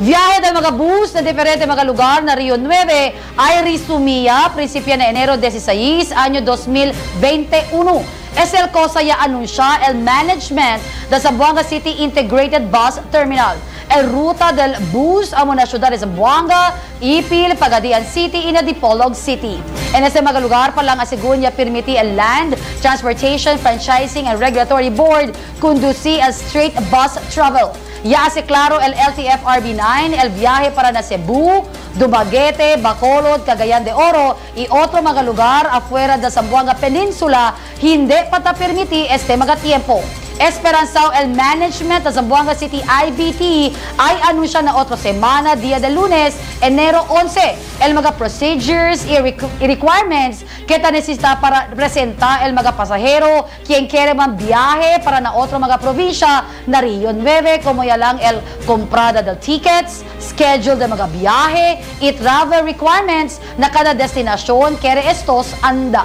Viaje del mga bus na diferente mga lugar na Rio 9 ay resumía principio na enero 16, año 2021. Es el cosa ya anuncia el management de Zamboanga City Integrated Bus Terminal. El ruta del bus amo na ciudad de Zamboanga, Ipil, Pagadian City, y Dipolog City. En ese mga lugar pa lang asigun niya permiti el Land, Transportation, Franchising and Regulatory Board conduci el straight bus travel. Ya hace claro el LTFRB9, el viaje para na Cebu, Dumaguete, Bacolod, Cagayan de Oro y otro mga lugar afuera de Zamboanga Peninsula, hindi pata-permiti este mga tiempo. Esperanzao el management de Zamboanga City IBT ay anunsya na otro semana, dia de lunes, enero 11. El mga procedures y requ- y requirements. Que ta necesita para presenta el mga pasajero, quien quiere man viaje para na otro mga probinsya na Rio 9, como ya lang el comprada del tickets, schedule de mga viaje y travel requirements. Na kada destinasyon kere estos anda.